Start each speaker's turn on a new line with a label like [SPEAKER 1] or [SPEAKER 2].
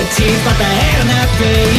[SPEAKER 1] the teeth, but the hair not face.